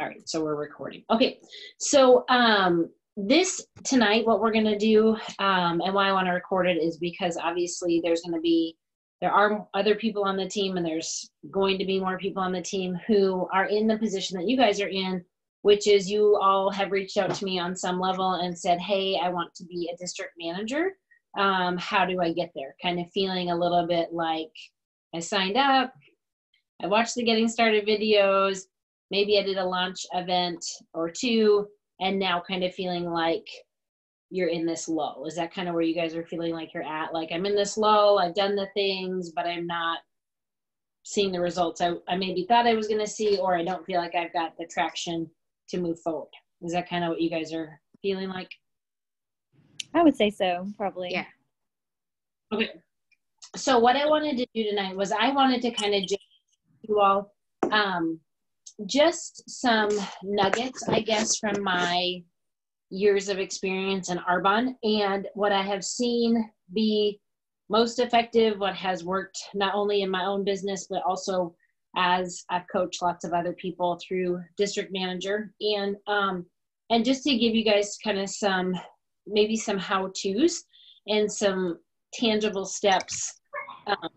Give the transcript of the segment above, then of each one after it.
All right, so we're recording. Okay, so um, this tonight, what we're going to do, um, and why I want to record it is because obviously there's going to be there are other people on the team, and there's going to be more people on the team who are in the position that you guys are in, which is you all have reached out to me on some level and said, "Hey, I want to be a district manager. Um, how do I get there?" Kind of feeling a little bit like I signed up, I watched the getting started videos maybe I did a launch event or two, and now kind of feeling like you're in this low. Is that kind of where you guys are feeling like you're at? Like, I'm in this lull, I've done the things, but I'm not seeing the results I, I maybe thought I was going to see, or I don't feel like I've got the traction to move forward. Is that kind of what you guys are feeling like? I would say so, probably. Yeah. Okay. So what I wanted to do tonight was I wanted to kind of just you all um, just some nuggets, I guess, from my years of experience in Arbonne and what I have seen be most effective, what has worked not only in my own business, but also as I've coached lots of other people through district manager. And, um, and just to give you guys kind of some, maybe some how to's and some tangible steps um,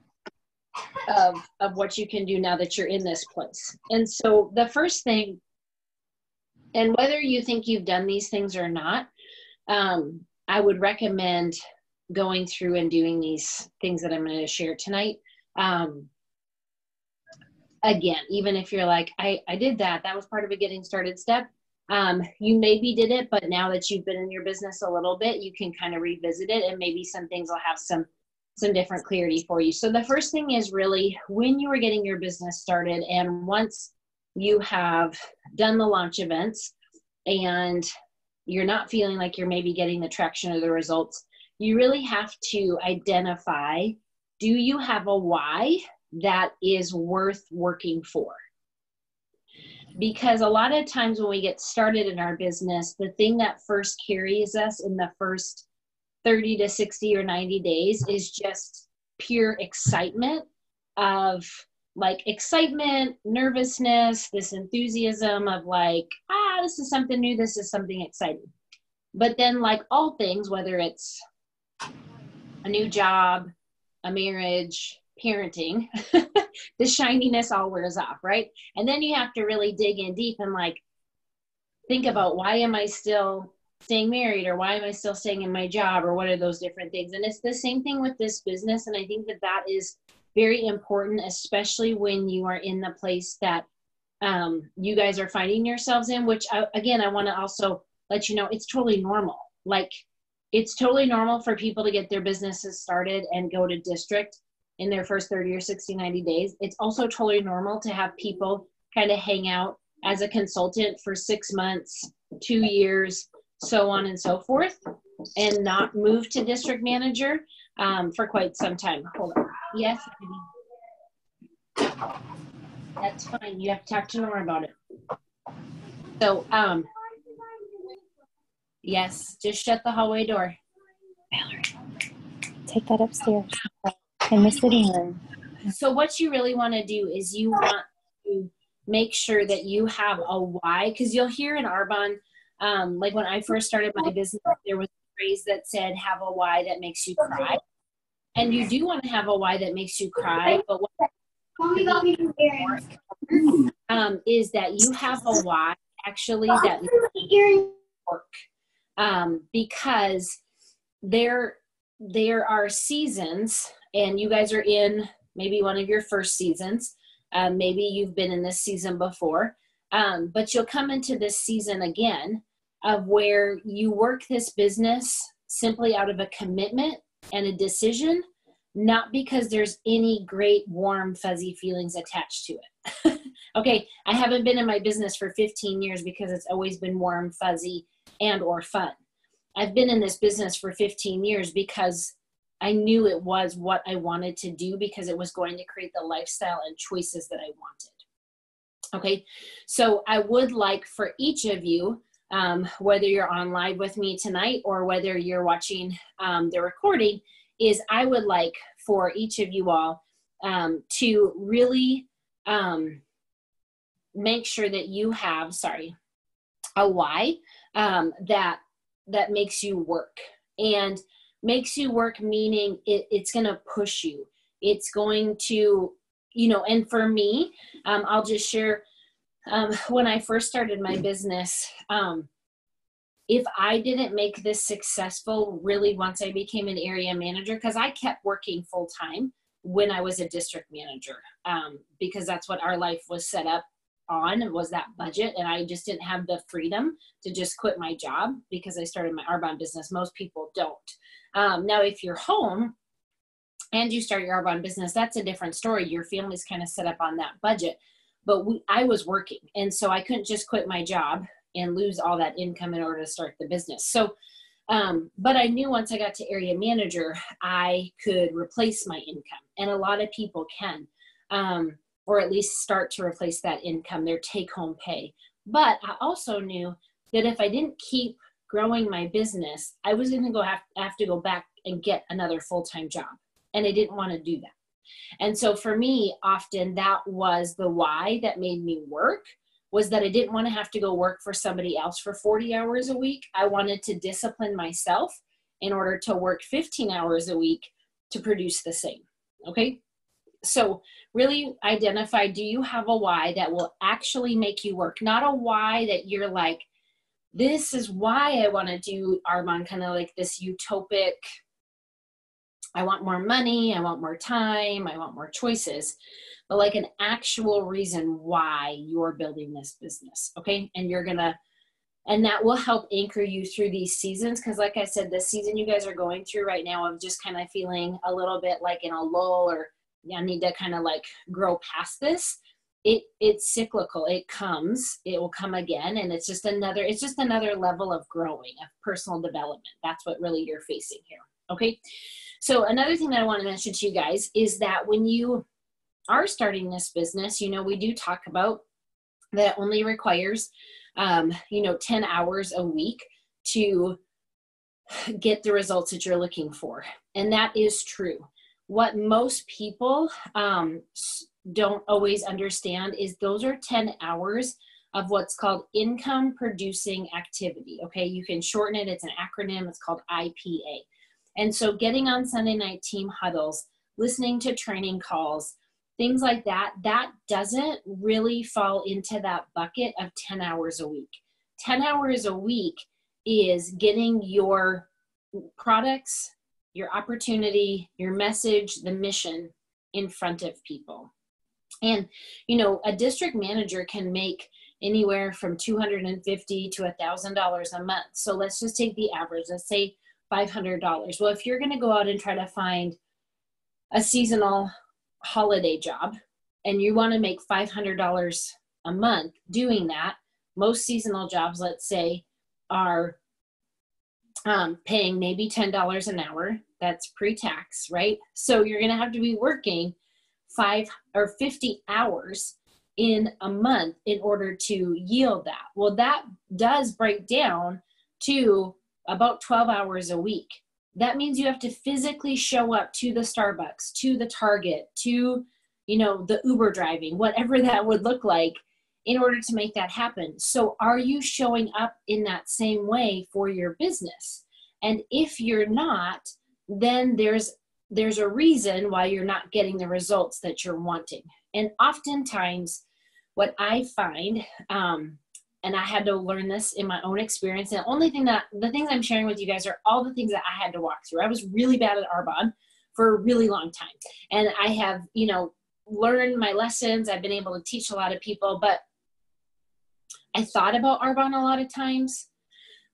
of of what you can do now that you're in this place. And so the first thing, and whether you think you've done these things or not, um, I would recommend going through and doing these things that I'm going to share tonight. Um, again, even if you're like, I, I did that, that was part of a getting started step. Um, you maybe did it, but now that you've been in your business a little bit, you can kind of revisit it and maybe some things will have some some different clarity for you. So the first thing is really when you are getting your business started and once you have done the launch events and you're not feeling like you're maybe getting the traction or the results, you really have to identify do you have a why that is worth working for? Because a lot of times when we get started in our business, the thing that first carries us in the first 30 to 60 or 90 days is just pure excitement of like excitement, nervousness, this enthusiasm of like, ah, this is something new, this is something exciting. But then, like all things, whether it's a new job, a marriage, parenting, the shininess all wears off, right? And then you have to really dig in deep and like think about why am I still staying married or why am I still staying in my job or what are those different things. And it's the same thing with this business. And I think that that is very important, especially when you are in the place that um, you guys are finding yourselves in, which I, again, I want to also let you know it's totally normal. Like it's totally normal for people to get their businesses started and go to district in their first 30 or 60, 90 days. It's also totally normal to have people kind of hang out as a consultant for six months, two years, so on and so forth, and not move to district manager um, for quite some time. Hold on. Yes. That's fine. You have to talk to Nora about it. So, um, yes, just shut the hallway door. Valerie, take that upstairs in the sitting room. So, what you really want to do is you want to make sure that you have a why, because you'll hear in Arbonne um, like when I first started my business, there was a phrase that said, have a why that makes you cry. And you do want to have a why that makes you cry, but what um, is that you have a why actually that work. Um, because there there are seasons and you guys are in maybe one of your first seasons. Um, maybe you've been in this season before. Um, but you'll come into this season again of where you work this business simply out of a commitment and a decision, not because there's any great warm, fuzzy feelings attached to it. okay, I haven't been in my business for 15 years because it's always been warm, fuzzy, and or fun. I've been in this business for 15 years because I knew it was what I wanted to do because it was going to create the lifestyle and choices that I wanted. Okay, so I would like for each of you um, whether you're on live with me tonight or whether you're watching um, the recording, is I would like for each of you all um, to really um, make sure that you have sorry a why um, that that makes you work. And makes you work meaning it, it's going to push you. It's going to you know and for me um, i'll just share um, when i first started my business um, if i didn't make this successful really once i became an area manager because i kept working full time when i was a district manager um, because that's what our life was set up on was that budget and i just didn't have the freedom to just quit my job because i started my arbonne business. Most people don't. Um, now if you're home and you start your arbonne business that's a different story. Your family's kind of set up on that budget but we, i was working and so i couldn't just quit my job and lose all that income in order to start the business so um, but i knew once i got to area manager i could replace my income and a lot of people can um, or at least start to replace that income, their take home pay. But I also knew that if I didn't keep growing my business, I was going to go have, have to go back and get another full time job. And I didn't want to do that. And so for me, often that was the why that made me work was that I didn't want to have to go work for somebody else for 40 hours a week. I wanted to discipline myself in order to work 15 hours a week to produce the same. Okay so really identify do you have a why that will actually make you work not a why that you're like this is why i want to do arbonne kind of like this utopic i want more money i want more time i want more choices but like an actual reason why you're building this business okay and you're gonna and that will help anchor you through these seasons because like i said the season you guys are going through right now of just kind of feeling a little bit like in a lull or I need to kind of like grow past this. It it's cyclical. It comes, it will come again, and it's just another, it's just another level of growing, of personal development. That's what really you're facing here. Okay. So another thing that I want to mention to you guys is that when you are starting this business, you know, we do talk about that only requires um, you know, 10 hours a week to get the results that you're looking for. And that is true what most people um, don't always understand is those are 10 hours of what's called income producing activity. Okay, you can shorten it, it's an acronym, it's called IPA. And so getting on Sunday night team huddles, listening to training calls, things like that, that doesn't really fall into that bucket of 10 hours a week. 10 hours a week is getting your products, your opportunity, your message, the mission in front of people. And, you know, a district manager can make anywhere from 250 to a $1,000 a month. So let's just take the average. Let's say $500. Well, if you're going to go out and try to find a seasonal holiday job and you want to make $500 a month doing that, most seasonal jobs, let's say, are um, paying maybe $10 an hour. That's pre tax, right? So you're going to have to be working five or 50 hours in a month in order to yield that. Well, that does break down to about 12 hours a week. That means you have to physically show up to the Starbucks, to the Target, to you know, the Uber driving, whatever that would look like in order to make that happen. So, are you showing up in that same way for your business? And if you're not, then there's there's a reason why you're not getting the results that you're wanting. And oftentimes, what I find, um, and I had to learn this in my own experience. And the only thing that the things I'm sharing with you guys are all the things that I had to walk through. I was really bad at Arbonne for a really long time, and I have, you know, learned my lessons. I've been able to teach a lot of people, but I thought about Arbonne a lot of times,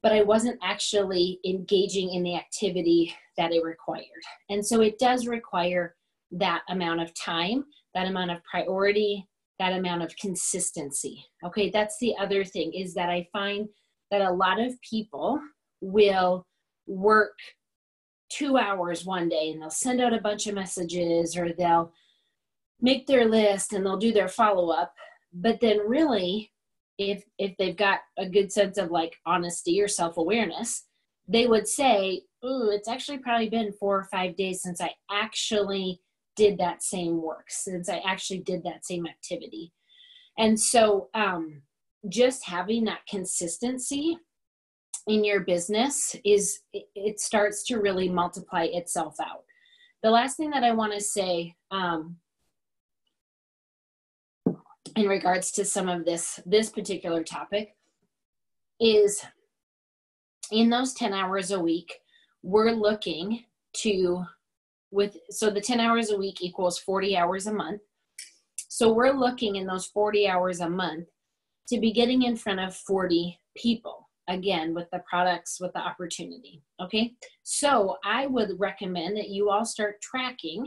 but I wasn't actually engaging in the activity that it required. And so it does require that amount of time, that amount of priority, that amount of consistency. Okay, that's the other thing is that I find that a lot of people will work two hours one day and they'll send out a bunch of messages or they'll make their list and they'll do their follow up. But then, really, if if they've got a good sense of like honesty or self-awareness they would say ooh it's actually probably been four or five days since i actually did that same work since i actually did that same activity And so, um, just having that consistency in your business is it starts to really multiply itself out. The last thing that I want to say um, in regards to some of this this particular topic is in those 10 hours a week we're looking to with so the 10 hours a week equals 40 hours a month. So we're looking in those 40 hours a month to be getting in front of 40 people again with the products with the opportunity okay? So i would recommend that you all start tracking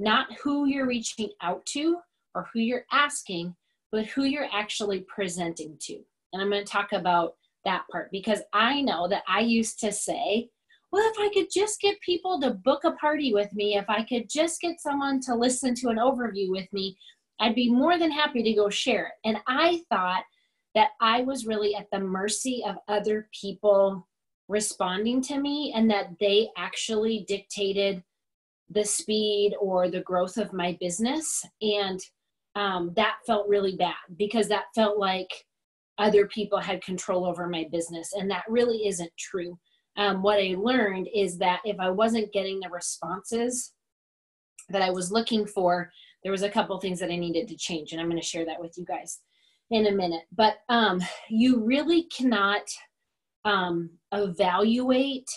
not who you're reaching out to or who you're asking but who you're actually presenting to. And i'm going to talk about that part because i know that i used to say well if i could just get people to book a party with me if i could just get someone to listen to an overview with me i'd be more than happy to go share it and i thought that I was really at the mercy of other people responding to me and that they actually dictated the speed or the growth of my business. And um, that felt really bad because that felt like other people had control over my business. And that really isn't true. Um, what I learned is that if I wasn't getting the responses that I was looking for, there was a couple things that I needed to change. And I'm going to share that with you guys in a minute, but um, you really cannot um, evaluate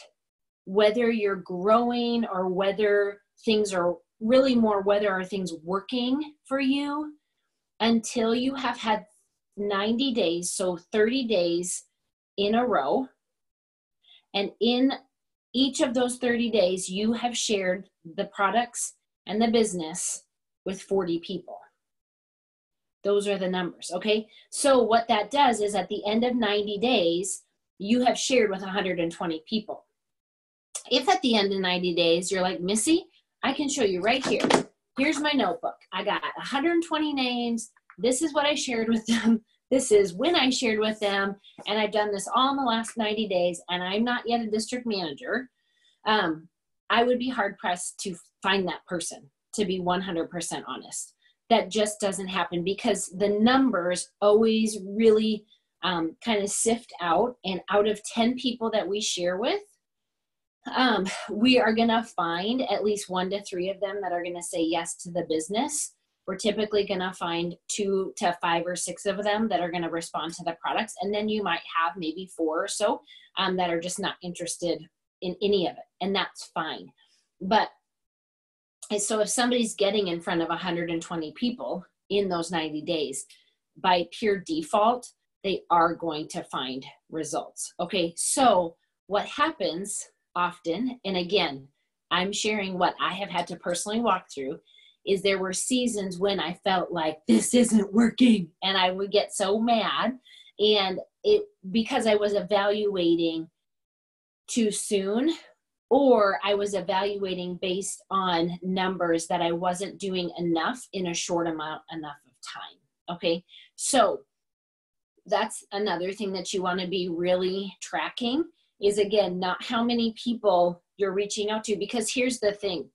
whether you're growing or whether things are really more whether are things working for you until you have had 90 days, so 30 days in a row. And in each of those 30 days, you have shared the products and the business with 40 people. Those are the numbers, okay? So what that does is at the end of 90 days, you have shared with 120 people. If at the end of 90 days you're like, Missy, I can show you right here. Here's my notebook. I got 120 names. This is what I shared with them. This is when I shared with them. And I've done this all in the last 90 days, and I'm not yet a district manager. Um, I would be hard pressed to find that person, to be 100% honest that just doesn't happen because the numbers always really um, kind of sift out. And out of 10 people that we share with, um, we are going to find at least one to three of them that are going to say yes to the business. We're typically going to find two to five or six of them that are going to respond to the products. And then you might have maybe four or so um, that are just not interested in any of it. And that's fine. But so if somebody's getting in front of 120 people in those 90 days, by pure default, they are going to find results. Okay, so what happens often, and again, I'm sharing what I have had to personally walk through, is there were seasons when I felt like this isn't working and I would get so mad. And it because I was evaluating too soon or I was evaluating based on numbers that I wasn't doing enough in a short amount enough of time. Okay, so that's another thing that you want to be really tracking is again not how many people you're reaching out to because here's the thing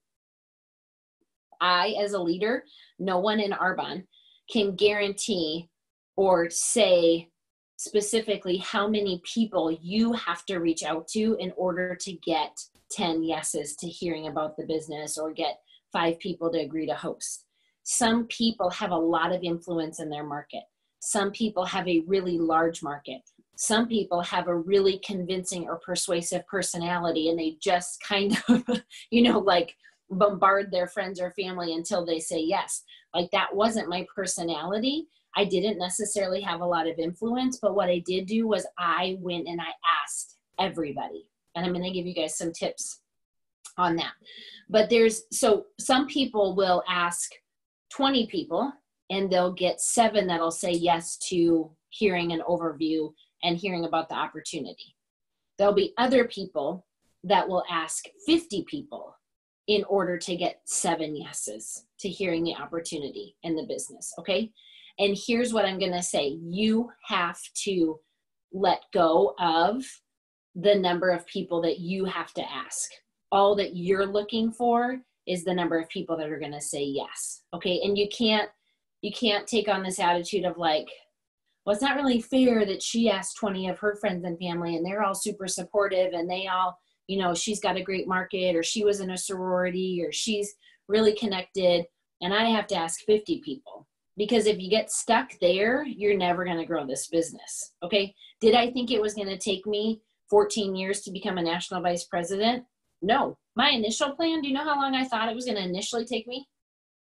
I, as a leader, no one in Arbonne can guarantee or say specifically how many people you have to reach out to in order to get 10 yeses to hearing about the business or get five people to agree to host. Some people have a lot of influence in their market. Some people have a really large market. Some people have a really convincing or persuasive personality and they just kind of, you know, like bombard their friends or family until they say yes. Like that wasn't my personality. I didn't necessarily have a lot of influence, but what I did do was I went and I asked everybody and I'm going to give you guys some tips on that. But there's so some people will ask 20 people and they'll get seven that'll say yes to hearing an overview and hearing about the opportunity. There'll be other people that will ask 50 people in order to get seven yeses to hearing the opportunity in the business. Okay. And here's what I'm going to say you have to let go of the number of people that you have to ask. All that you're looking for is the number of people that are going to say yes. Okay. And you can't you can't take on this attitude of like, well, it's not really fair that she asked 20 of her friends and family and they're all super supportive and they all, you know, she's got a great market or she was in a sorority or she's really connected and I have to ask 50 people. Because if you get stuck there, you're never going to grow this business. Okay. Did I think it was going to take me 14 years to become a national vice president? No. My initial plan, do you know how long I thought it was going to initially take me?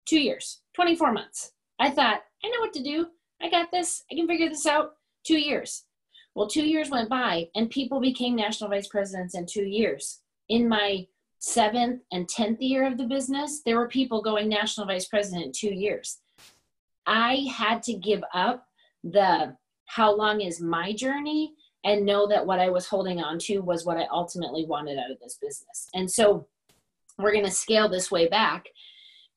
Two years, 24 months. I thought, I know what to do. I got this. I can figure this out. Two years. Well, two years went by and people became national vice presidents in two years. In my seventh and 10th year of the business, there were people going national vice president in two years. I had to give up the how long is my journey and know that what I was holding on to was what I ultimately wanted out of this business. And so we're going to scale this way back.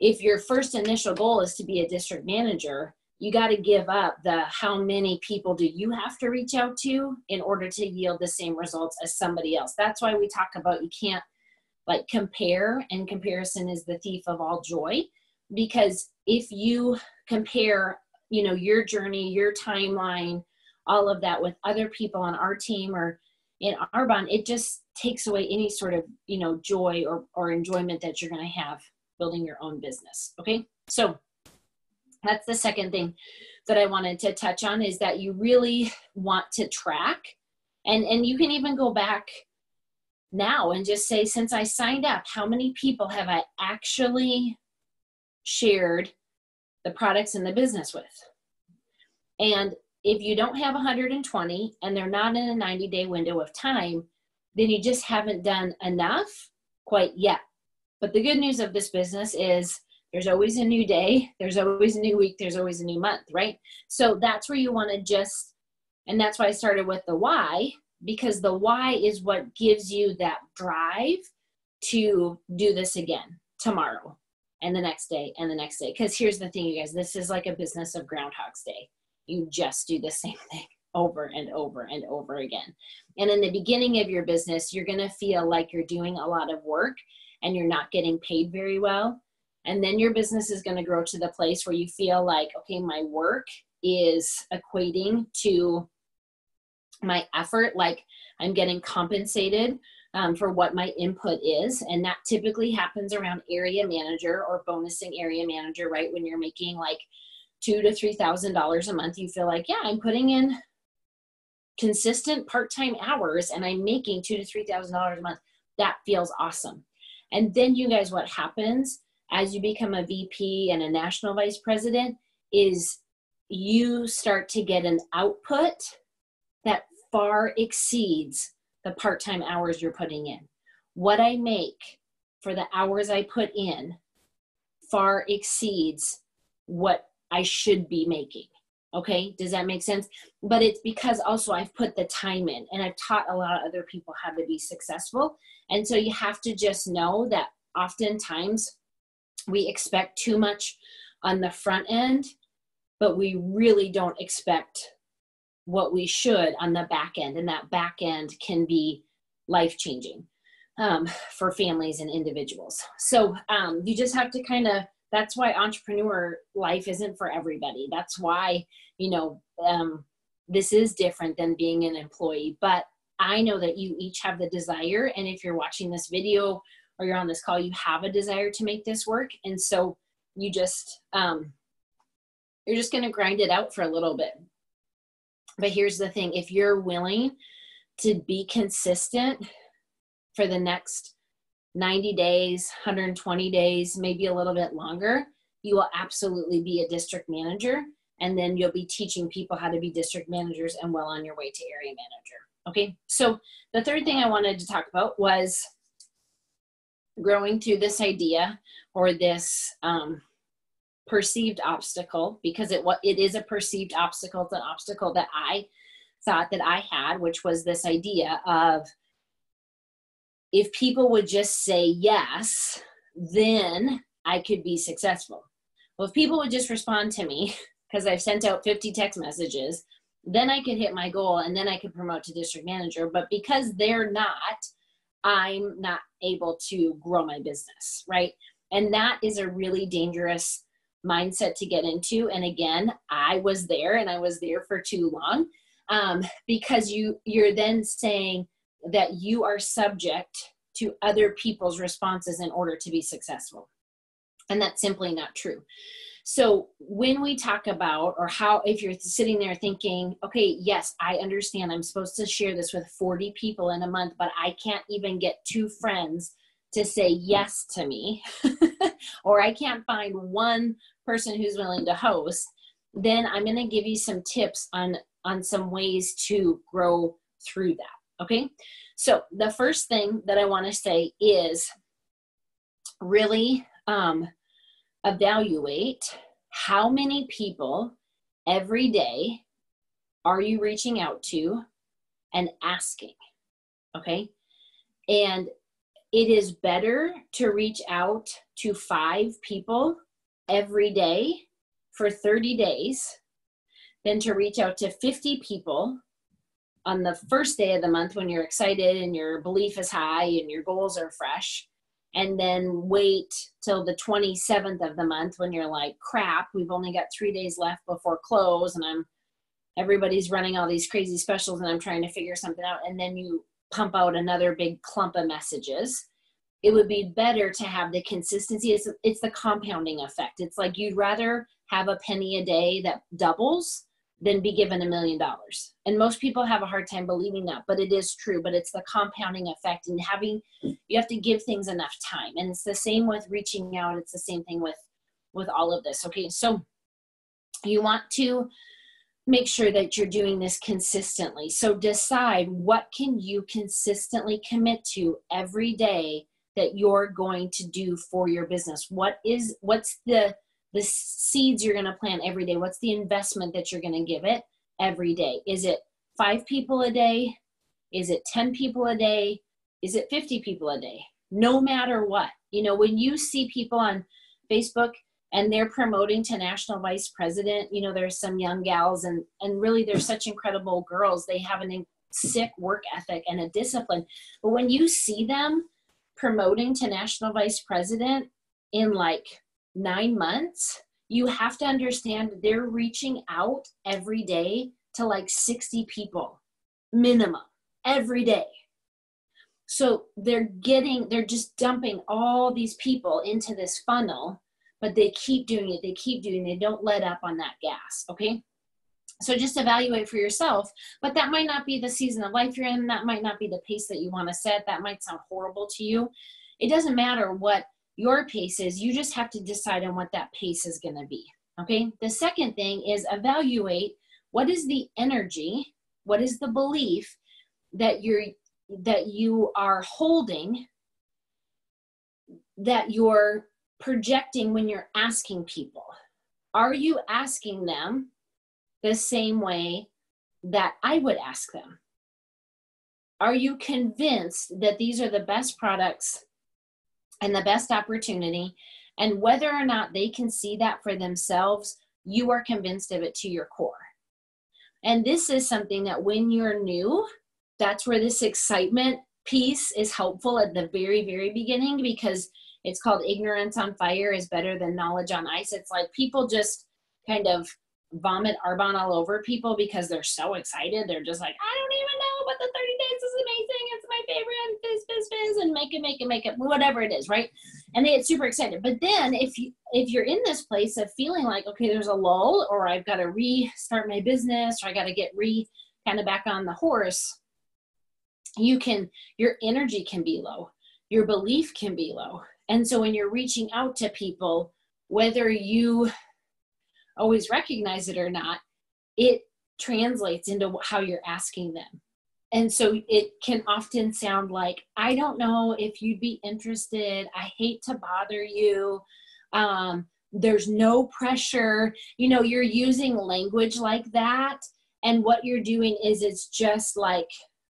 If your first initial goal is to be a district manager, you got to give up the how many people do you have to reach out to in order to yield the same results as somebody else. That's why we talk about you can't like compare, and comparison is the thief of all joy. Because if you compare, you know, your journey, your timeline, all of that with other people on our team or in our Arbonne, it just takes away any sort of, you know, joy or, or enjoyment that you're going to have building your own business. Okay. So that's the second thing that I wanted to touch on is that you really want to track and, and you can even go back now and just say, since I signed up, how many people have I actually shared the products in the business with? And if you don't have 120 and they're not in a 90 day window of time, then you just haven't done enough quite yet. But the good news of this business is there's always a new day, there's always a new week, there's always a new month, right? So that's where you want to just, and that's why I started with the why, because the why is what gives you that drive to do this again tomorrow and the next day and the next day. Because here's the thing, you guys this is like a business of Groundhog's Day. You just do the same thing over and over and over again. And in the beginning of your business, you're going to feel like you're doing a lot of work and you're not getting paid very well. And then your business is going to grow to the place where you feel like, okay, my work is equating to my effort, like I'm getting compensated um, for what my input is. And that typically happens around area manager or bonusing area manager, right? When you're making like two to three thousand dollars a month, you feel like, yeah, I'm putting in consistent part-time hours and I'm making two to three thousand dollars a month. That feels awesome. And then you guys, what happens as you become a VP and a national vice president is you start to get an output that far exceeds the part time hours you're putting in. What I make for the hours I put in far exceeds what I should be making. Okay, does that make sense? But it's because also I've put the time in and I've taught a lot of other people how to be successful. And so you have to just know that oftentimes we expect too much on the front end, but we really don't expect what we should on the back end and that back end can be life changing um, for families and individuals. So um, you just have to kind of that's why entrepreneur life isn't for everybody. That's why you know um, this is different than being an employee but i know that you each have the desire and if you're watching this video or you're on this call you have a desire to make this work and so you just um, you're just going to grind it out for a little bit but here's the thing if you're willing to be consistent for the next 90 days, 120 days, maybe a little bit longer, you will absolutely be a district manager. And then you'll be teaching people how to be district managers and well on your way to area manager. Okay, so the third thing I wanted to talk about was growing through this idea or this um, perceived obstacle because it what it is a perceived obstacle it's an obstacle that i thought that i had which was this idea of if people would just say yes then i could be successful. Well if people would just respond to me because i've sent out 50 text messages then i could hit my goal and then i could promote to district manager. But because they're not i'm not able to grow my business right and that is a really dangerous mindset to get into. And again, I was there and I was there for too long um, because you you're then saying that you are subject to other people's responses in order to be successful. And that's simply not true. So when we talk about, or how, if you're sitting there thinking, okay, yes, I understand I'm supposed to share this with 40 people in a month, but I can't even get two friends to say yes to me, or I can't find one person who's willing to host, then I'm going to give you some tips on on some ways to grow through that. Okay? So, the first thing that I want to say is really um, evaluate how many people every day are you reaching out to and asking. Okay? And it is better to reach out to five people every day for 30 days than to reach out to 50 people on the first day of the month when you're excited and your belief is high and your goals are fresh and then wait till the 27th of the month when you're like crap we've only got three days left before close and i'm everybody's running all these crazy specials and i'm trying to figure something out and then you pump out another big clump of messages. It would be better to have the consistency. It's, it's the compounding effect. It's like you'd rather have a penny a day that doubles than be given a million dollars. And most people have a hard time believing that, but it is true. But it's the compounding effect and having you have to give things enough time. And it's the same with reaching out. It's the same thing with with all of this. Okay, so you want to make sure that you're doing this consistently. So decide what can you consistently commit to every day that you're going to do for your business. What is what's the the seeds you're going to plant every day. What's the investment that you're going to give it every day? Is it five people a day? Is it 10 people a day? Is it 50 people a day? No matter what. You know when you see people on facebook and they're promoting to national vice president you know there's some young gals and and really they're such incredible girls. They have an sick work ethic and a discipline. But when you see them promoting to national vice president in like nine months, you have to understand they're reaching out every day to like 60 people minimum every day. So they're getting, they're just dumping all these people into this funnel, but they keep doing it. They keep doing it. They don't let up on that gas. Okay. So just evaluate for yourself, but that might not be the season of life you're in. That might not be the pace that you want to set. That might sound horrible to you. It doesn't matter what your pace is. You just have to decide on what that pace is going to be. Okay. The second thing is evaluate what is the energy, what is the belief that you're that you are holding that you're projecting when you're asking people. Are you asking them the same way that I would ask them? Are you convinced that these are the best products and the best opportunity. And whether or not they can see that for themselves, you are convinced of it to your core. And this is something that when you're new, that's where this excitement piece is helpful at the very, very beginning because it's called ignorance on fire is better than knowledge on ice. It's like people just kind of vomit Arbonne all over people because they're so excited. They're just like, I don't even know, but the 30 days is amazing. It's my favorite. And make it, make it, make it, whatever it is, right? And they get super excited. But then if you if you're in this place of feeling like, okay, there's a lull, or I've got to restart my business, or I got to get re kind of back on the horse, you can your energy can be low, your belief can be low. And so when you're reaching out to people, whether you always recognize it or not, it translates into how you're asking them. And so it can often sound like, I don't know if you'd be interested. I hate to bother you. Um, there's no pressure. You know, you're using language like that. And what you're doing is it's just like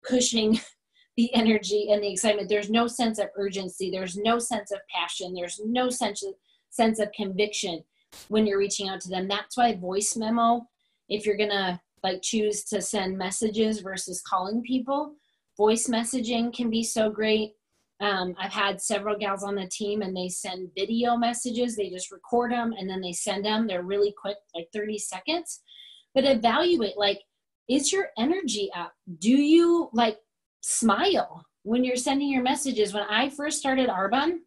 pushing the energy and the excitement. There's no sense of urgency. There's no sense of passion. There's no sense of, sense of conviction when you're reaching out to them. That's why voice memo, if you're to like choose to send messages versus calling people, voice messaging can be so great. Um, I've had several gals on the team and they send video messages. They just record them and then they send them. They're really quick, like 30 seconds. But evaluate like, is your energy up? Do you like smile when you're sending your messages? When I first started Arbonne,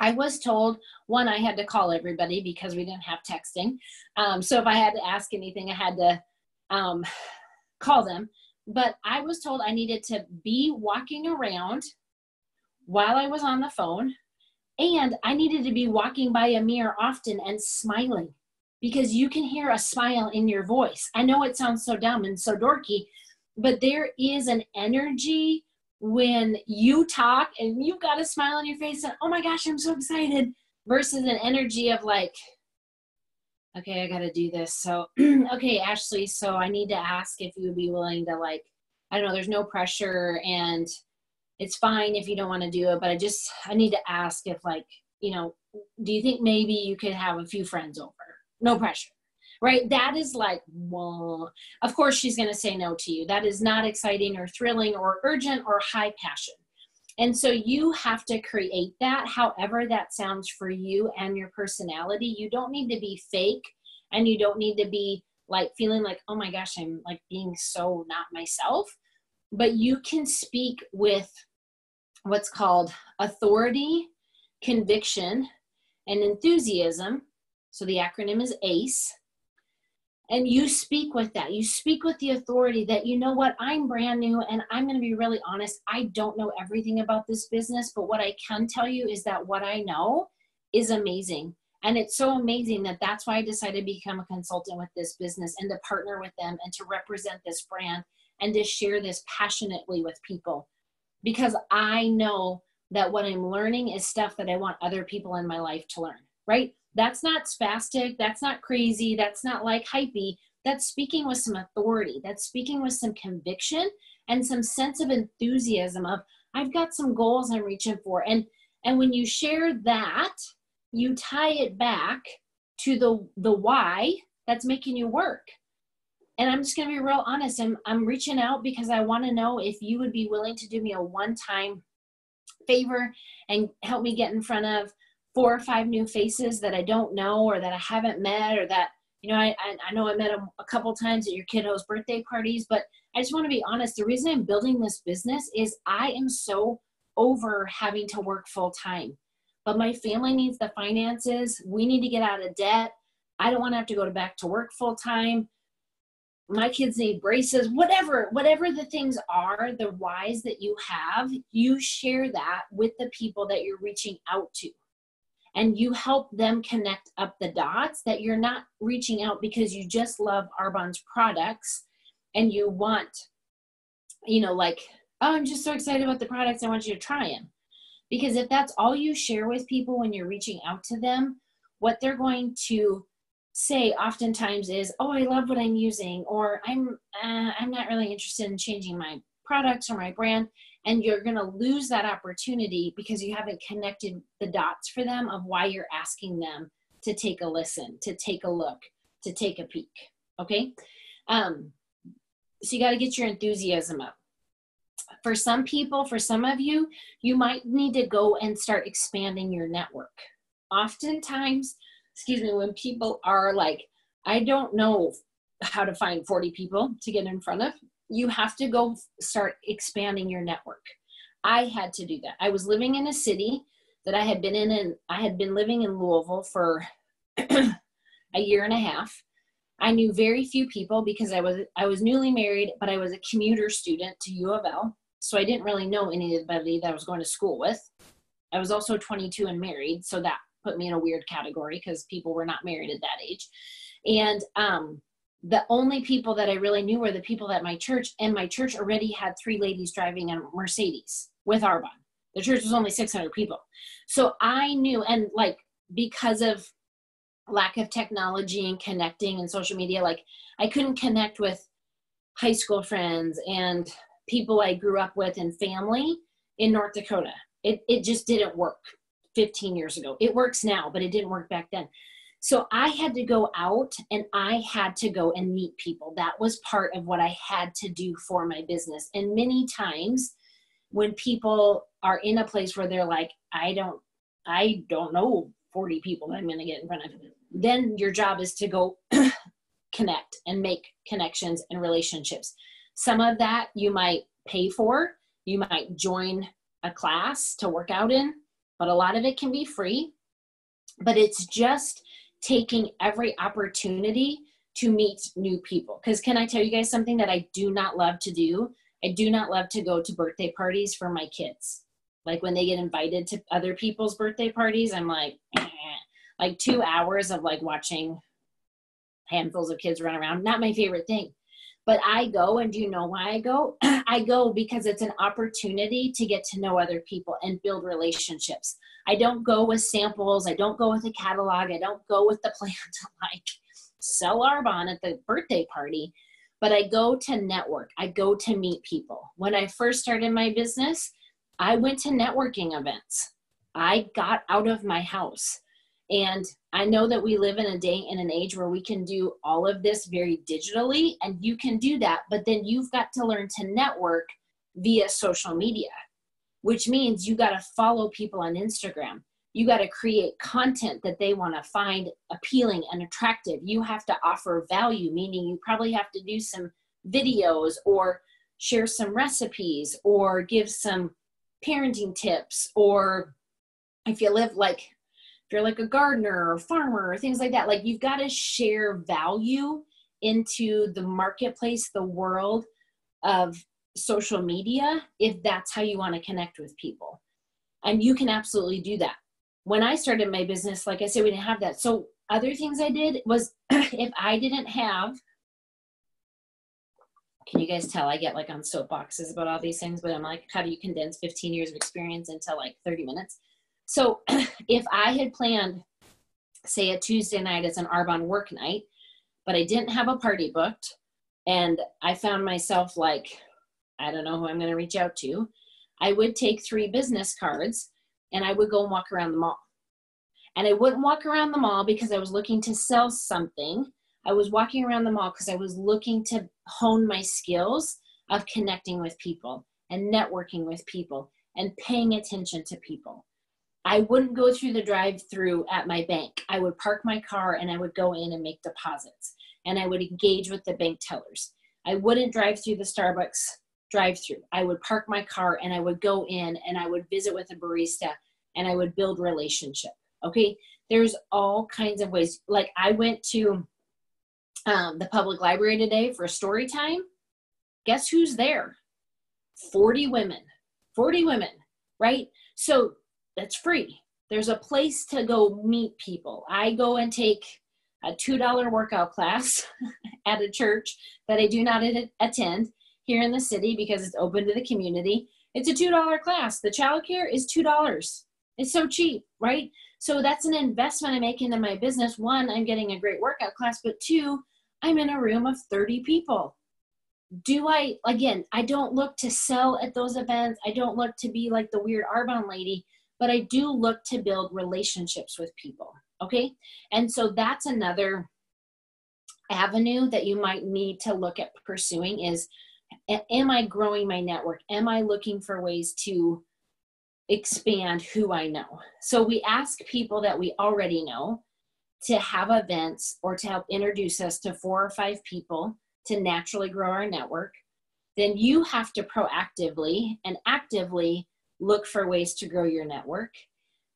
I was told one, I had to call everybody because we didn't have texting. Um, so if I had to ask anything, I had to um, call them. But I was told I needed to be walking around while I was on the phone, and I needed to be walking by a mirror often and smiling because you can hear a smile in your voice. I know it sounds so dumb and so dorky, but there is an energy when you talk and you've got a smile on your face and oh my gosh, I'm so excited versus an energy of like, okay, I got to do this. So, okay, Ashley, so I need to ask if you would be willing to like, I don't know, there's no pressure and it's fine if you don't want to do it, but I just, I need to ask if like, you know, do you think maybe you could have a few friends over? No pressure. Right? That is like, well, of course she's going to say no to you. That is not exciting or thrilling or urgent or high passion. And so you have to create that, however that sounds for you and your personality. You don't need to be fake and you don't need to be like feeling like, oh my gosh, I'm like being so not myself. But you can speak with what's called authority, conviction, and enthusiasm. So the acronym is ACE and you speak with that. You speak with the authority that you know what i'm brand new and i'm going to be really honest i don't know everything about this business but what i can tell you is that what i know is amazing. And it's so amazing that that's why i decided to become a consultant with this business and to partner with them and to represent this brand and to share this passionately with people. Because i know that what i'm learning is stuff that i want other people in my life to learn right that's not spastic. That's not crazy. That's not like hypey. That's speaking with some authority. That's speaking with some conviction and some sense of enthusiasm of I've got some goals I'm reaching for. And and when you share that, you tie it back to the the why that's making you work. And I'm just gonna be real honest. I'm I'm reaching out because I want to know if you would be willing to do me a one-time favor and help me get in front of four or five new faces that I don't know or that I haven't met or that you know I I, know I met them a couple times at your kiddos' birthday parties, but I just want to be honest. The reason I'm building this business is I am so over having to work full time, but my family needs the finances. We need to get out of debt. I don't want to have to go to back to work full time. My kids need braces, whatever, whatever the things are, the whys that you have, you share that with the people that you're reaching out to and you help them connect up the dots that you're not reaching out because you just love Arbonne's products and you want, you know, like, oh, I'm just so excited about the products. I want you to try them. Because if that's all you share with people when you're reaching out to them, what they're going to say oftentimes is, "Oh, I love what I'm using," or "I'm uh, I'm not really interested in changing my products or my brand." And you're going to lose that opportunity because you haven't connected the dots for them of why you're asking them to take a listen to take a look to take a peek okay? Um, so you got to get your enthusiasm up. For some people for some of you you might need to go and start expanding your network. Oftentimes excuse me when people are like i don't know how to find 40 people to get in front of you have to go start expanding your network. I had to do that. I was living in a city that I had been in and I had been living in Louisville for a year and a half. I knew very few people because I was I was newly married, but I was a commuter student to U of L. So I didn't really know anybody that I was going to school with. I was also 22 and married, so that put me in a weird category because people were not married at that age. And um, the only people that I really knew were the people at my church, and my church already had three ladies driving a Mercedes with Arbonne. The church was only 600 people. So I knew, and like because of lack of technology and connecting and social media, like I couldn't connect with high school friends and people I grew up with and family in North Dakota. It, it just didn't work 15 years ago. It works now, but it didn't work back then. So I had to go out and I had to go and meet people. That was part of what I had to do for my business. And many times, when people are in a place where they're like, I don't, I don't know 40 people that I'm going to get in front of, then your job is to go connect and make connections and relationships. Some of that you might pay for, you might join a class to work out in, but a lot of it can be free. But it's just taking every opportunity to meet new people. Because, can I tell you guys something that I do not love to do? I do not love to go to birthday parties for my kids. Like when they get invited to other people's birthday parties, I'm like, eh. like two hours of like watching handfuls of kids run around. Not my favorite thing. But I go, and do you know why I go? I go because it's an opportunity to get to know other people and build relationships. I don't go with samples. I don't go with a catalog. I don't go with the plan to like sell Arbonne at the birthday party. But I go to network. I go to meet people. When I first started my business, I went to networking events. I got out of my house. And I know that we live in a day and an age where we can do all of this very digitally, and you can do that, but then you've got to learn to network via social media, which means you got to follow people on Instagram. You got to create content that they want to find appealing and attractive. You have to offer value, meaning you probably have to do some videos or share some recipes or give some parenting tips or if you live like you're like a gardener or farmer or things like that like you've got to share value into the marketplace the world of social media if that's how you want to connect with people. And you can absolutely do that. When i started my business like i said we didn't have that. So other things i did was if i didn't have can you guys tell? I get like on soapboxes about all these things, but I'm like, how do you condense 15 years of experience into like 30 minutes? So if I had planned, say a Tuesday night as an Arbonne work night, but I didn't have a party booked, and I found myself like, I don't know who I'm going to reach out to, I would take three business cards and I would go and walk around the mall. And I wouldn't walk around the mall because I was looking to sell something. I was walking around the mall because I was looking to hone my skills of connecting with people and networking with people and paying attention to people. I wouldn't go through the drive through at my bank. I would park my car and I would go in and make deposits and I would engage with the bank tellers. I wouldn't drive through the Starbucks drive through. I would park my car and I would go in and I would visit with a barista and I would build relationship. Okay? There's all kinds of ways. Like I went to um, the public library today for a story time. Guess who's there? 40 women. 40 women, right? So that's free. There's a place to go meet people. I go and take a $2 workout class at a church that I do not attend here in the city because it's open to the community. It's a $2 class. The childcare is $2. It's so cheap, right? So that's an investment I make into my business. One, I'm getting a great workout class, but two, I'm in a room of 30 people. Do I, again, I don't look to sell at those events. I don't look to be like the weird Arbonne lady, but I do look to build relationships with people. Okay. And so that's another avenue that you might need to look at pursuing is am I growing my network? Am I looking for ways to expand who I know? So we ask people that we already know to have events or to help introduce us to four or five people to naturally grow our network, then you have to proactively and actively look for ways to grow your network.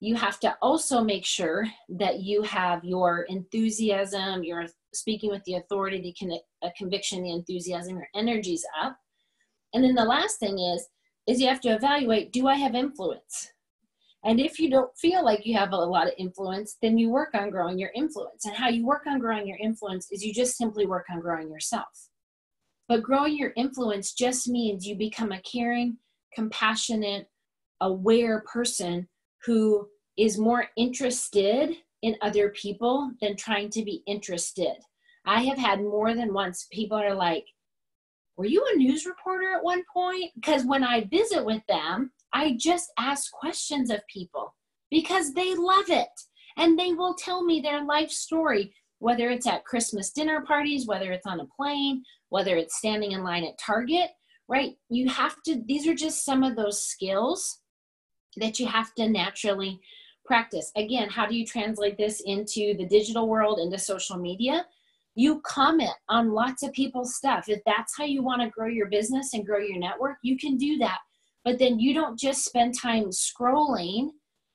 You have to also make sure that you have your enthusiasm, your speaking with the authority, the con- a uh, conviction, the enthusiasm, your energies up. And then the last thing is, is you have to evaluate, do I have influence? And if you don't feel like you have a lot of influence, then you work on growing your influence. And how you work on growing your influence is you just simply work on growing yourself. But growing your influence just means you become a caring, compassionate, aware person who is more interested in other people than trying to be interested. I have had more than once people are like, Were you a news reporter at one point? Because when I visit with them, I just ask questions of people because they love it and they will tell me their life story, whether it's at Christmas dinner parties, whether it's on a plane, whether it's standing in line at Target, right? You have to, these are just some of those skills that you have to naturally practice. Again, how do you translate this into the digital world, into social media? You comment on lots of people's stuff. If that's how you want to grow your business and grow your network, you can do that. But then you don't just spend time scrolling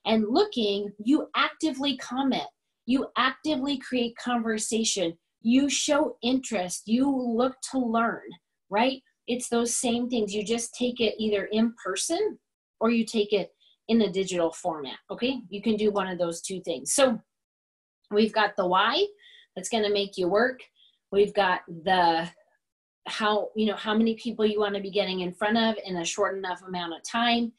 and looking, you actively comment. You actively create conversation. You show interest. You look to learn, right? It's those same things. You just take it either in person or you take it in a digital format. Okay, you can do one of those two things. So we've got the why that's going to make you work. We've got the how you know how many people you want to be getting in front of in a short enough amount of time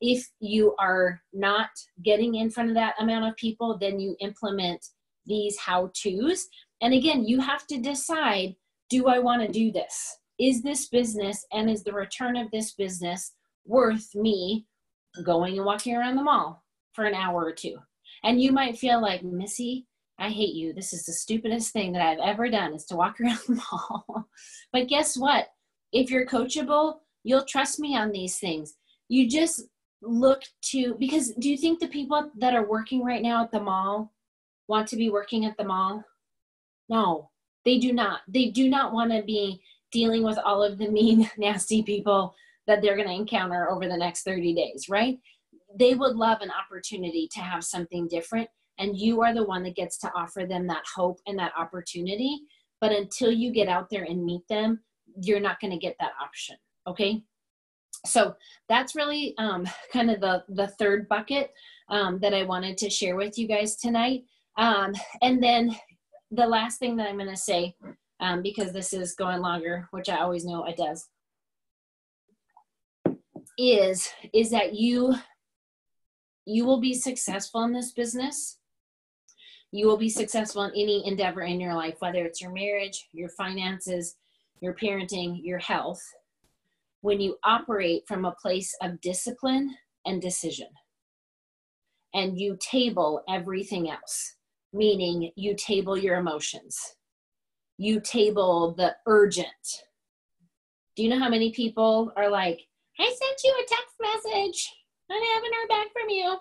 if you are not getting in front of that amount of people then you implement these how to's and again you have to decide do i want to do this is this business and is the return of this business worth me going and walking around the mall for an hour or two. And you might feel like, Missy, I hate you. This is the stupidest thing that I've ever done is to walk around the mall. but guess what? If you're coachable, you'll trust me on these things. You just look to, because do you think the people that are working right now at the mall want to be working at the mall? No, they do not. They do not want to be dealing with all of the mean, nasty people that they're going to encounter over the next 30 days, right? They would love an opportunity to have something different. And you are the one that gets to offer them that hope and that opportunity. But until you get out there and meet them, you're not going to get that option. Okay. So that's really um, kind of the, the third bucket um, that I wanted to share with you guys tonight. Um, and then the last thing that I'm going to say, um, because this is going longer, which I always know it does, is is that you you will be successful in this business. You will be successful in any endeavor in your life whether it's your marriage your finances your parenting your health when you operate from a place of discipline and decision. And you table everything else meaning you table your emotions. You table the urgent. Do you know how many people are like I sent you a text message. I haven't heard back from you.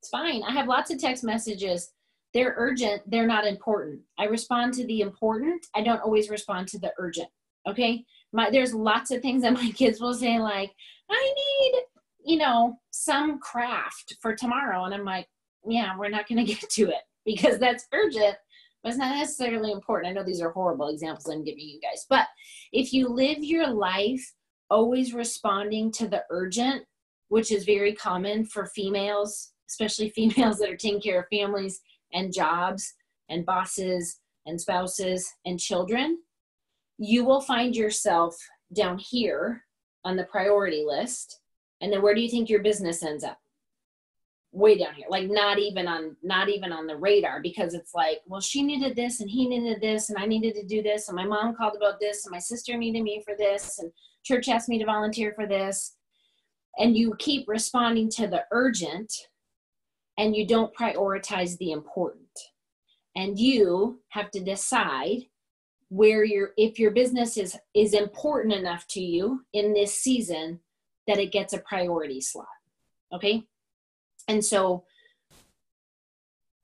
It's fine. I have lots of text messages. They're urgent, they're not important. I respond to the important. I don't always respond to the urgent. Okay? My there's lots of things that my kids will say like, "I need, you know, some craft for tomorrow." And I'm like, "Yeah, we're not going to get to it because that's urgent." But it's not necessarily important. I know these are horrible examples I'm giving you guys, but if you live your life always responding to the urgent, which is very common for females, especially females that are taking care of families and jobs and bosses and spouses and children, you will find yourself down here on the priority list. And then where do you think your business ends up? Way down here like not even on not even on the radar because it's like well she needed this and he needed this and i needed to do this and my mom called about this and my sister needed me for this and church asked me to volunteer for this. And you keep responding to the urgent and you don't prioritize the important. And you have to decide where your if your business is is important enough to you in this season that it gets a priority slot okay and so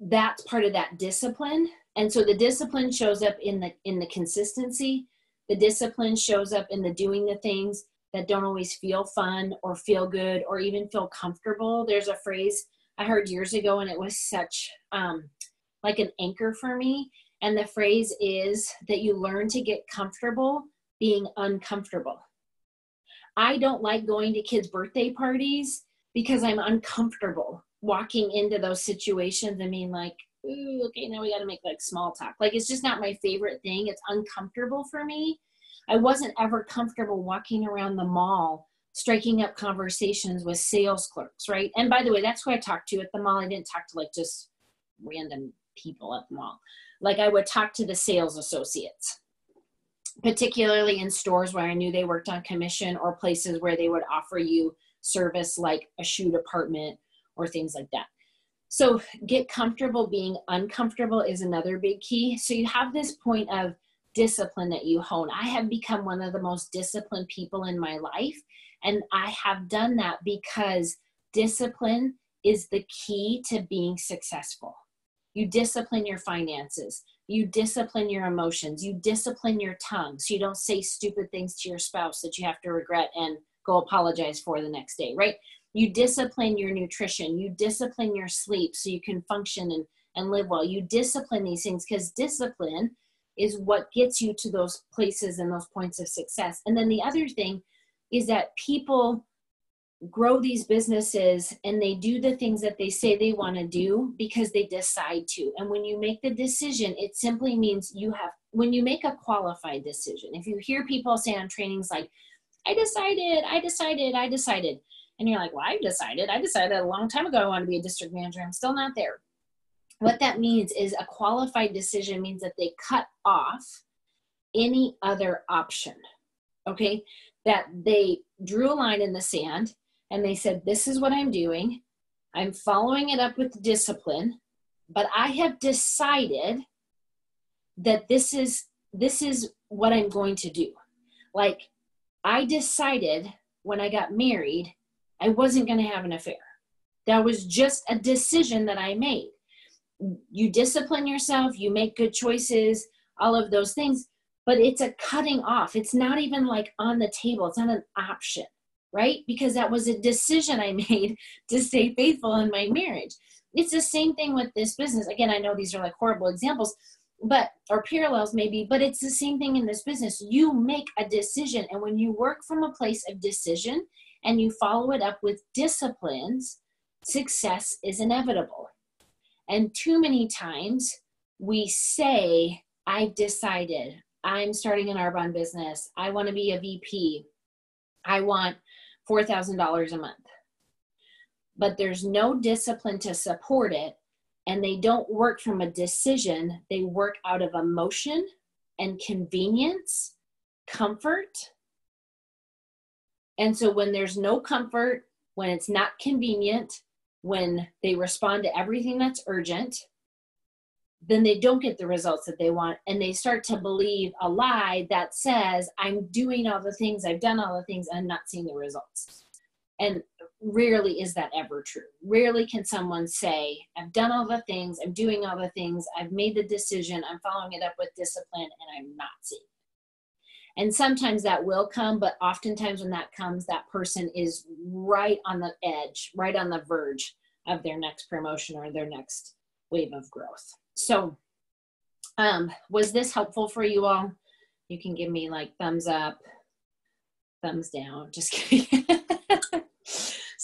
that's part of that discipline and so the discipline shows up in the in the consistency the discipline shows up in the doing the things that don't always feel fun or feel good or even feel comfortable. There's a phrase I heard years ago and it was such um, like an anchor for me. And the phrase is that you learn to get comfortable being uncomfortable. I don't like going to kids' birthday parties because I'm uncomfortable walking into those situations and being like, ooh, okay, now we got to make like small talk. Like it's just not my favorite thing. It's uncomfortable for me. I wasn't ever comfortable walking around the mall striking up conversations with sales clerks, right? And by the way, that's who I talked to at the mall. I didn't talk to like just random people at the mall. Like I would talk to the sales associates, particularly in stores where I knew they worked on commission or places where they would offer you service like a shoe department or things like that. So get comfortable being uncomfortable is another big key. So you have this point of discipline that you hone. I have become one of the most disciplined people in my life. And I have done that because discipline is the key to being successful. You discipline your finances, you discipline your emotions, you discipline your tongue so you don't say stupid things to your spouse that you have to regret and go apologize for the next day, right? You discipline your nutrition, you discipline your sleep so you can function and, and live well. You discipline these things because discipline is what gets you to those places and those points of success. And then the other thing is that people grow these businesses and they do the things that they say they want to do because they decide to. And when you make the decision, it simply means you have, when you make a qualified decision, if you hear people say on trainings like, I decided, I decided, I decided. And you're like, well, I decided, I decided a long time ago I want to be a district manager. I'm still not there. What that means is a qualified decision means that they cut off any other option. Okay. That they drew a line in the sand and they said, This is what I'm doing. I'm following it up with discipline, but I have decided that this is this is what I'm going to do. Like I decided when I got married, I wasn't going to have an affair. That was just a decision that I made. You discipline yourself, you make good choices, all of those things, but it's a cutting off. It's not even like on the table, it's not an option right? Because that was a decision I made to stay faithful in my marriage. It's the same thing with this business. Again, I know these are like horrible examples, but or parallels maybe, but it's the same thing in this business. You make a decision, and when you work from a place of decision and you follow it up with disciplines, success is inevitable. And too many times we say, I've decided, I'm starting an Arbonne business, I want to be a VP, I want $4,000 a month. But there's no discipline to support it. And they don't work from a decision, they work out of emotion and convenience, comfort. And so when there's no comfort, when it's not convenient, when they respond to everything that's urgent, then they don't get the results that they want. And they start to believe a lie that says i'm doing all the things. I've done all the things and i'm not seeing the results. And rarely is that ever true rarely can someone say i've done all the things i'm doing all the things i've made the decision i'm following it up with discipline and i'm not seeing it and sometimes that will come but oftentimes when that comes that person is right on the edge right on the verge of their next promotion or their next wave of growth so, um, was this helpful for you all? You can give me like thumbs up, thumbs down. Just kidding.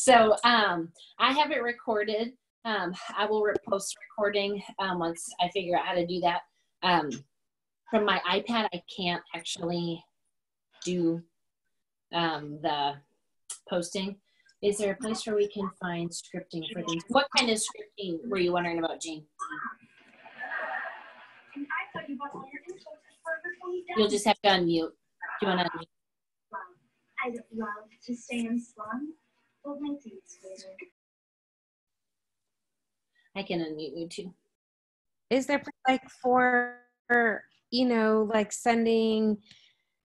so, um, I have it recorded. Um, I will post recording um, once I figure out how to do that. Um, from my iPad, I can't actually do um, the posting. Is there a place where we can find scripting for these? What kind of scripting were you wondering about, Jean? You'll just have to unmute. Do you want to unmute? I'd love to stay in slum. Hold my I can unmute you too. Is there like for you know like sending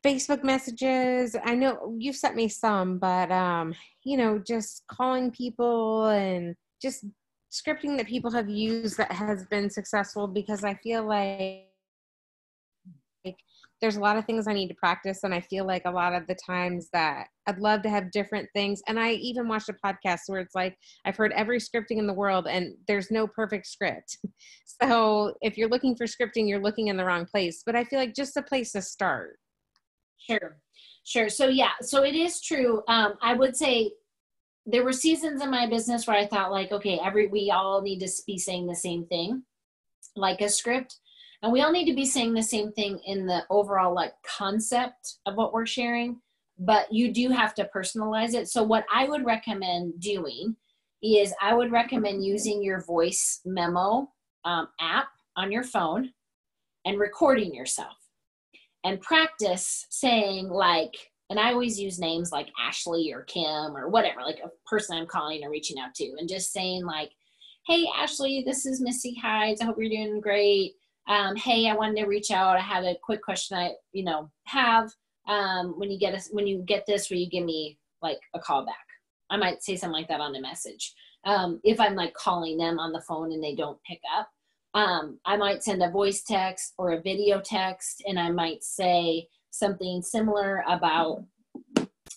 Facebook messages? I know you've sent me some, but um, you know, just calling people and just scripting that people have used that has been successful because I feel like there's a lot of things I need to practice. And I feel like a lot of the times that I'd love to have different things. And I even watched a podcast where it's like, I've heard every scripting in the world and there's no perfect script. so if you're looking for scripting, you're looking in the wrong place. But I feel like just a place to start. Sure. Sure. So yeah, so it is true. Um, I would say there were seasons in my business where I thought like, okay, every we all need to be saying the same thing, like a script, and we all need to be saying the same thing in the overall like concept of what we're sharing. But you do have to personalize it. So what I would recommend doing is I would recommend using your voice memo um, app on your phone and recording yourself and practice saying like and I always use names like Ashley or Kim or whatever, like a person I'm calling or reaching out to, and just saying like, "Hey, Ashley, this is Missy Hydes. I hope you're doing great. Um, hey, I wanted to reach out. I had a quick question I, you know, have. Um, when you get us, when you get this, will you give me like a call back? I might say something like that on a message. Um, if I'm like calling them on the phone and they don't pick up, um, I might send a voice text or a video text, and I might say something similar about,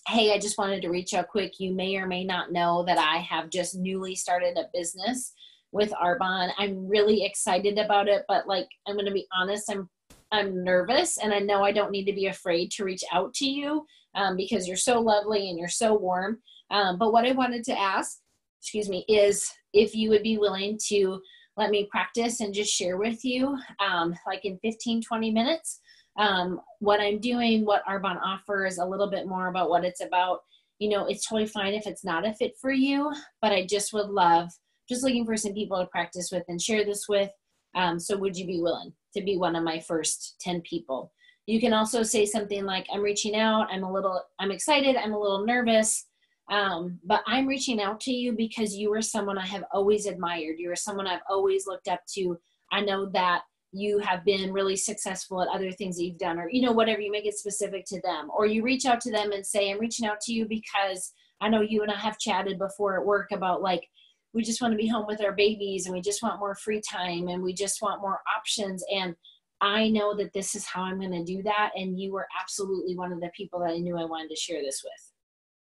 hey, I just wanted to reach out quick. You may or may not know that I have just newly started a business with Arbonne. I'm really excited about it, but like I'm going to be honest, I'm I'm nervous, and I know I don't need to be afraid to reach out to you um, because you're so lovely and you're so warm. Um, but what I wanted to ask, excuse me, is if you would be willing to let me practice and just share with you, um, like in 15, 20 minutes, um, what I'm doing, what Arbonne offers, a little bit more about what it's about. You know, it's totally fine if it's not a fit for you, but I just would love, just looking for some people to practice with and share this with. Um, so would you be willing to be one of my first 10 people? You can also say something like, I'm reaching out, I'm a little, I'm excited, I'm a little nervous, um, but I'm reaching out to you because you are someone I have always admired. You are someone I've always looked up to. I know that you have been really successful at other things that you've done, or, you know, whatever you make it specific to them. Or you reach out to them and say, I'm reaching out to you because I know you and I have chatted before at work about like, we just want to be home with our babies and we just want more free time and we just want more options. And I know that this is how I'm going to do that. And you were absolutely one of the people that I knew I wanted to share this with.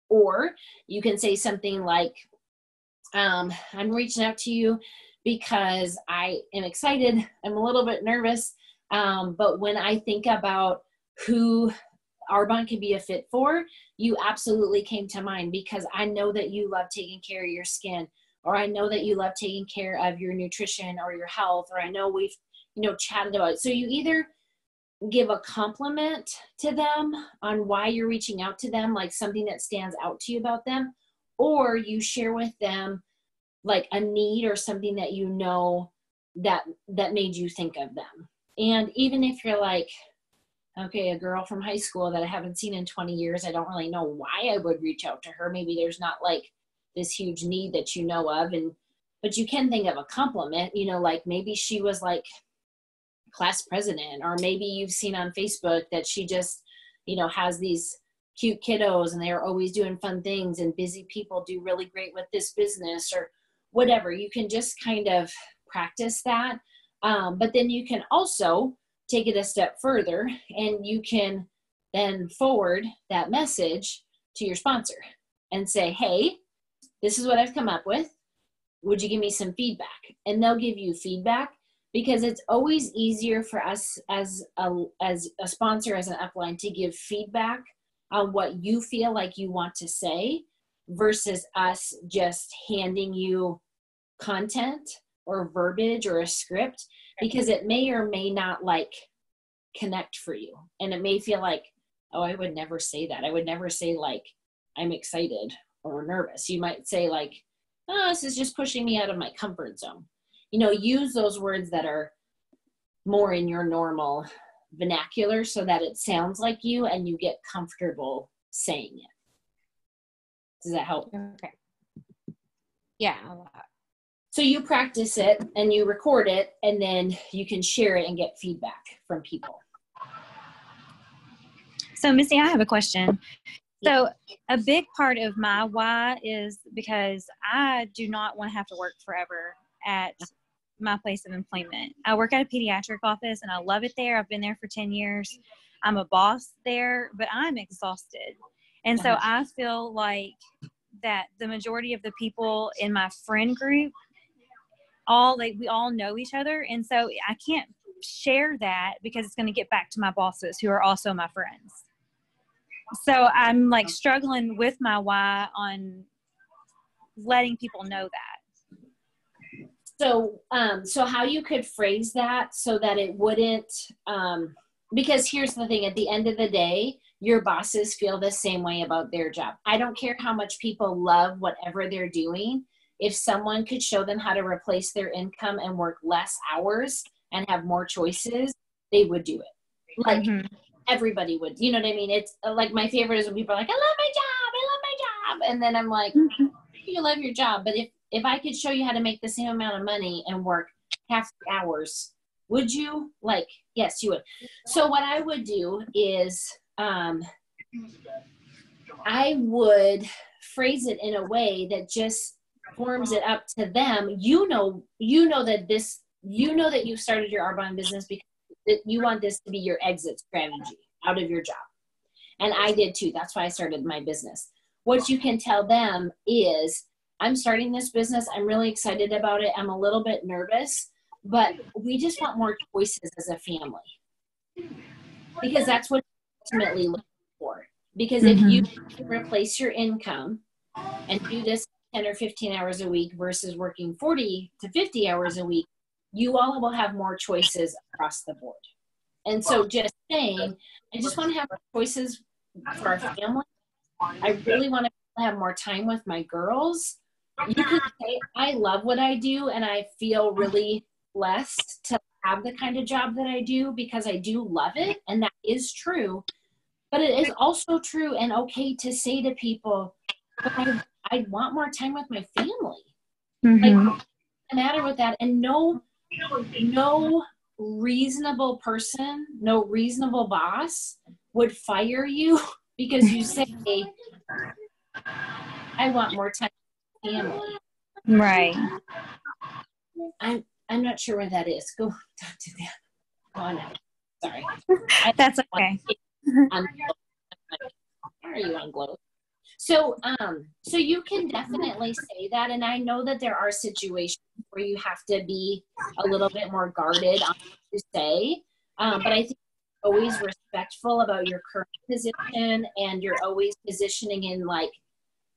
Or you can say something like, um, I'm reaching out to you because I am excited. I'm a little bit nervous. Um, but when I think about who Arbonne can be a fit for, you absolutely came to mind because I know that you love taking care of your skin, or I know that you love taking care of your nutrition or your health, or I know we've, you know, chatted about it. So you either give a compliment to them on why you're reaching out to them, like something that stands out to you about them, or you share with them like a need or something that you know that that made you think of them. And even if you're like, okay, a girl from high school that I haven't seen in 20 years, I don't really know why I would reach out to her. Maybe there's not like this huge need that you know of and but you can think of a compliment, you know, like maybe she was like class president or maybe you've seen on facebook that she just you know has these cute kiddos and they're always doing fun things and busy people do really great with this business or whatever. You can just kind of practice that um, but then you can also take it a step further and you can then forward that message to your sponsor and say hey this is what i've come up with. Would you give me some feedback? And they'll give you feedback because it's always easier for us as a, as a sponsor as an upline to give feedback on what you feel like you want to say versus us just handing you content or verbiage or a script because it may or may not like connect for you. And it may feel like oh i would never say that. I would never say like i'm excited or nervous you might say like oh this is just pushing me out of my comfort zone you know use those words that are more in your normal vernacular so that it sounds like you and you get comfortable saying it does that help Okay. Yeah. a lot. so you practice it and you record it and then you can share it and get feedback from people So, Missy, I have a question. So, a big part of my why is because I do not want to have to work forever at my place of employment. I work at a pediatric office and I love it there. I've been there for 10 years. I'm a boss there, but I'm exhausted. And so I feel like that the majority of the people in my friend group all like we all know each other and so I can't share that because it's going to get back to my bosses who are also my friends. So I'm like struggling with my why on letting people know that. so um so how you could phrase that so that it wouldn't um because here's the thing at the end of the day your bosses feel the same way about their job i don't care how much people love whatever they're doing if someone could show them how to replace their income and work less hours and have more choices they would do it like Mhm. Everybody would you know what i mean it's uh, like my favorite is when people are like i love my job i love my job and then i'm like you love your job but if if i could show you how to make the same amount of money and work half the hours Would you? Like, yes, you would. So what I would do is um, I would phrase it in a way that just forms it up to them. You know, you know that this, you know that you started your Arbonne business because that you want this to be your exit strategy out of your job. And I did too. That's why I started my business. What you can tell them is, I'm starting this business. I'm really excited about it. I'm a little bit nervous, but we just want more choices as a family because that's what ultimately looking for. Because if you mm-hmm. replace your income and do this 10 or 15 hours a week versus working 40 to 50 hours a week, you all will have more choices across the board. And so just saying, I just want to have choices for our family. I really want to have more time with my girls. You can say, I love what I do and I feel really blessed to have the kind of job that I do because I do love it. And that is true. But it is also true and okay to say to people, I, I want more time with my family. Mhm. Like, the matter with that? And no, no reasonable person, no reasonable boss would fire you because you say, I want more time with family. right. I'm I'm not sure where that is. Go talk to them. Go on out. Sorry. That's okay. why are you on glow so um so you can definitely say that and i know that there are situations where you have to be a little bit more guarded on what to say um, but i think always respectful about your current position and you're always positioning in like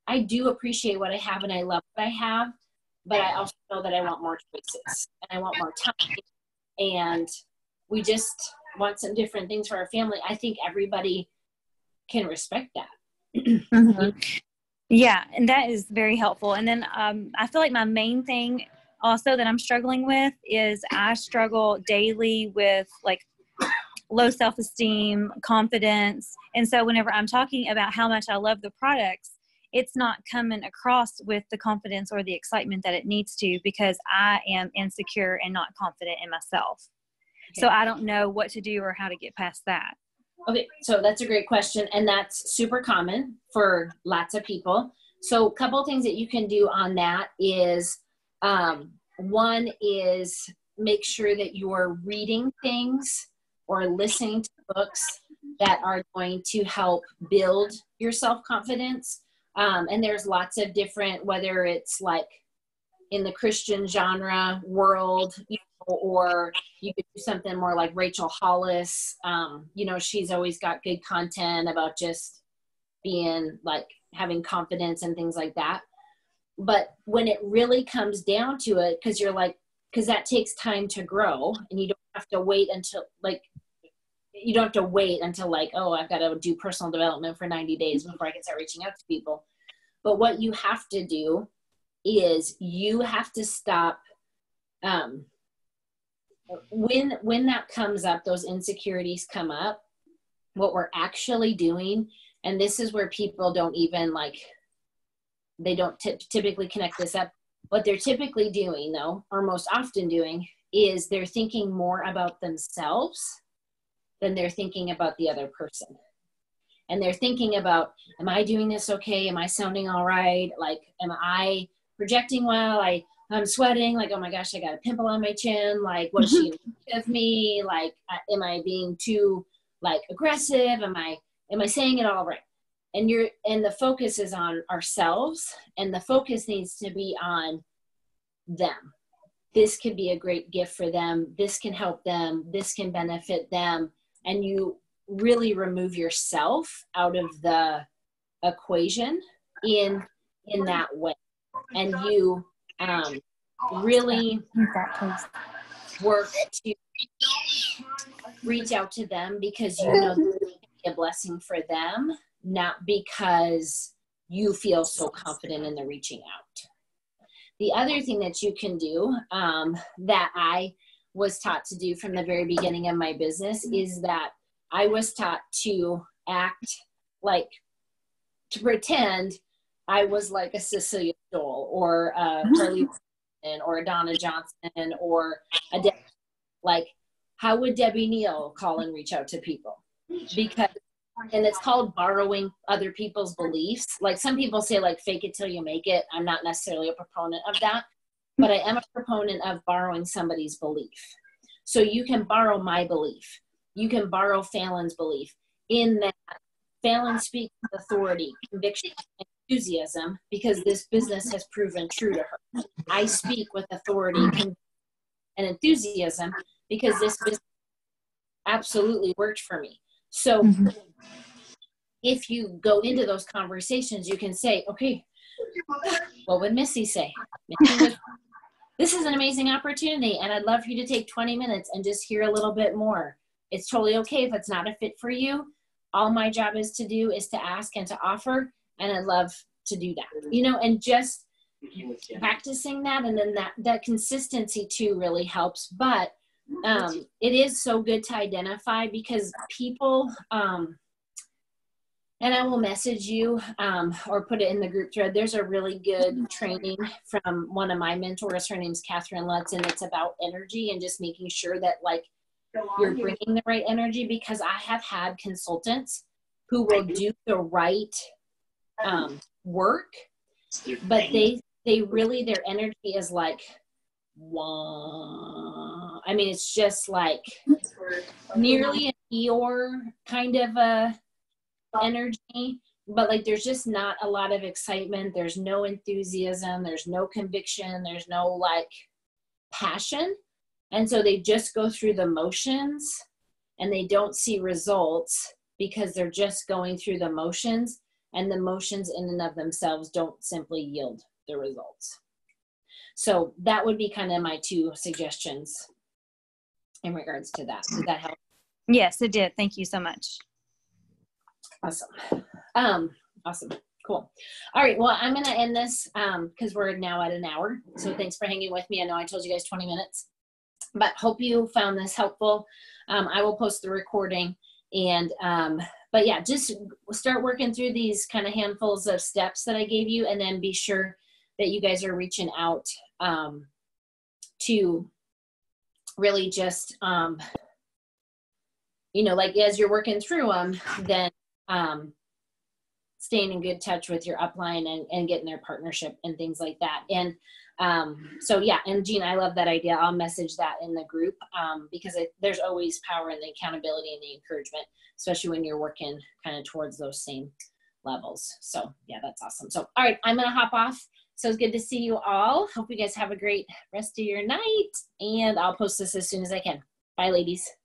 i do appreciate what i have and i love what i have but i also know that i want more choices and i want more time. And we just want some different things for our family. I think everybody can respect that Mhm. Yeah, and that is very helpful. And then um, I feel like my main thing also that I'm struggling with is I struggle daily with like low self esteem, confidence. And so whenever I'm talking about how much I love the products, it's not coming across with the confidence or the excitement that it needs to because I am insecure and not confident in myself. So I don't know what to do or how to get past that. Okay, so that's a great question, and that's super common for lots of people. So, a couple things that you can do on that is um, one is make sure that you're reading things or listening to books that are going to help build your self confidence. Um, and there's lots of different, whether it's like in the Christian genre world, or you could do something more like Rachel Hollis. Um, you know, she's always got good content about just being like having confidence and things like that. But when it really comes down to it, because you're like, because that takes time to grow and you don't have to wait until like, you don't have to wait until like, oh, I've got to do personal development for 90 days before I can start reaching out to people. But what you have to do is you have to stop um, when when that comes up those insecurities come up what we're actually doing and this is where people don't even like they don't t- typically connect this up. What they're typically doing though or most often doing is they're thinking more about themselves than they're thinking about the other person. And they're thinking about am i doing this okay? Am i sounding all right? Like am i projecting well? I i'm sweating like oh my gosh i got a pimple on my chin like what is mm-hmm. she think of me? Like I- am i being too like aggressive? Am i am i saying it all right? And you're and the focus is on ourselves and the focus needs to be on them. This could be a great gift for them. This can help them. This can benefit them. And you really remove yourself out of the equation in in that way. And you um, really that, please. work to reach out to them because you know be a blessing for them not because you feel so confident in the reaching out the other thing that you can do um, that i was taught to do from the very beginning of my business is that i was taught to act like to pretend i was like a cecilia Stoll or uh, mm-hmm. Carly Wilson or donna johnson or a De- like how would Debbie Neal call and reach out to people? Because and it's called borrowing other people's beliefs. Like some people say, like fake it till you make it. I'm not necessarily a proponent of that, but I am a proponent of borrowing somebody's belief. So you can borrow my belief. You can borrow Fallon's belief in that Fallon speaks with authority, conviction, enthusiasm because this business has proven true to her. I speak with authority and enthusiasm because this business absolutely worked for me. So mm-hmm. if you go into those conversations, you can say, okay, what would Missy say? this is an amazing opportunity, and I'd love for you to take 20 minutes and just hear a little bit more. It's totally okay if it's not a fit for you. All my job is to do is to ask and to offer, and I'd love to do that. You know, and just practicing that and then that that consistency too really helps. But um, it is so good to identify because people um, and I will message you um, or put it in the group thread. There's a really good training from one of my mentors. Her name's Catherine Lutz, and it's about energy and just making sure that like you're bringing the right energy. Because I have had consultants who will do the right um, work, but they they really their energy is like wah. I mean, it's just like nearly an Eeyore kind of a energy, but like there's just not a lot of excitement. There's no enthusiasm. There's no conviction. There's no like passion. And so they just go through the motions and they don't see results because they're just going through the motions and the motions in and of themselves don't simply yield the results. So that would be kind of my two suggestions in regards to that. Did that help? Yes, it did. Thank you so much. Awesome. Um, awesome. Cool. All right. Well, I'm going to end this because um, we're now at an hour. So thanks for hanging with me. I know I told you guys 20 minutes, but hope you found this helpful. Um, I will post the recording and um, but yeah, just start working through these kind of handfuls of steps that I gave you, and then be sure that you guys are reaching out um, to really just um, you know like as you're working through them then um, staying in good touch with your upline and, and getting their partnership and things like that. And um, so yeah and Jean I love that idea I'll message that in the group um, because it, there's always power in the accountability and the encouragement especially when you're working kind of towards those same levels so yeah that's awesome so all right I'm gonna hop off so it's good to see you all. Hope you guys have a great rest of your night. And I'll post this as soon as I can. Bye, ladies.